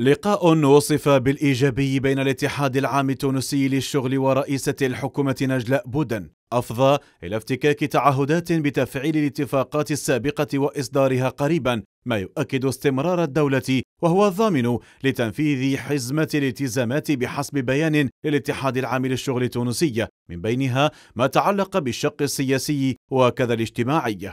لقاء وصف بالإيجابي بين الاتحاد العام التونسي للشغل ورئيسة الحكومة نجلاء بودن أفضى إلى افتكاك تعهدات بتفعيل الاتفاقات السابقة وإصدارها قريبا ما يؤكد استمرار الدولة وهو الضامن لتنفيذ حزمة الالتزامات بحسب بيان للاتحاد العام للشغل التونسي من بينها ما تعلق بالشق السياسي وكذا الاجتماعي.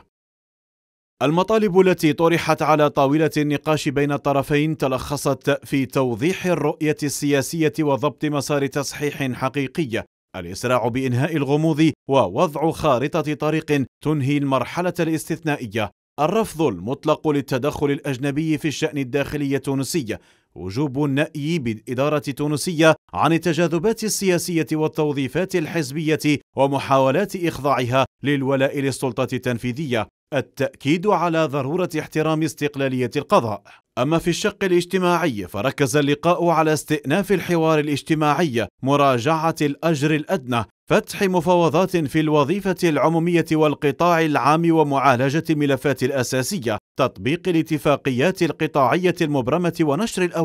المطالب التي طرحت على طاولة النقاش بين الطرفين تلخصت في توضيح الرؤية السياسية وضبط مسار تصحيح حقيقي الإسراع بإنهاء الغموض ووضع خارطة طريق تنهي المرحلة الاستثنائية. الرفض المطلق للتدخل الأجنبي في الشأن الداخلي التونسي وجوب النأي بالإدارة التونسية عن التجاذبات السياسية والتوظيفات الحزبية ومحاولات إخضاعها للولاء للسلطة التنفيذية. التأكيد على ضرورة احترام استقلالية القضاء. أما في الشق الاجتماعي فركز اللقاء على استئناف الحوار الاجتماعي مراجعة الأجر الأدنى فتح مفاوضات في الوظيفة العمومية والقطاع العام ومعالجة الملفات الأساسية تطبيق الاتفاقيات القطاعية المبرمة ونشر الأوامر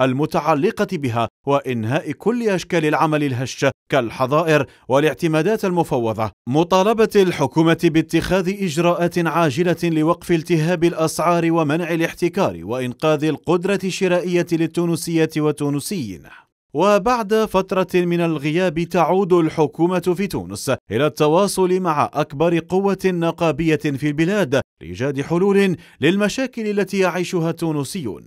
المتعلقة بها وإنهاء كل أشكال العمل الهش كالحظائر والاعتمادات المفوضة. مطالبة الحكومة باتخاذ إجراءات عاجلة لوقف التهاب الأسعار ومنع الاحتكار وإنقاذ القدرة الشرائية للتونسية والتونسيين وبعد فترة من الغياب تعود الحكومة في تونس إلى التواصل مع أكبر قوة نقابية في البلاد لإيجاد حلول للمشاكل التي يعيشها التونسيون.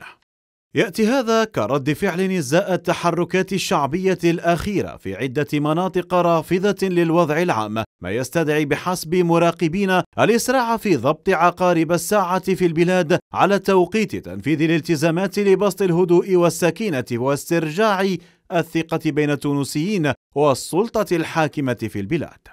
يأتي هذا كرد فعل إزاء التحركات الشعبية الأخيرة في عدة مناطق رافضة للوضع العام ما يستدعي بحسب مراقبين الإسراع في ضبط عقارب الساعة في البلاد على توقيت تنفيذ الالتزامات لبسط الهدوء والسكينة واسترجاع الثقة بين التونسيين والسلطة الحاكمة في البلاد.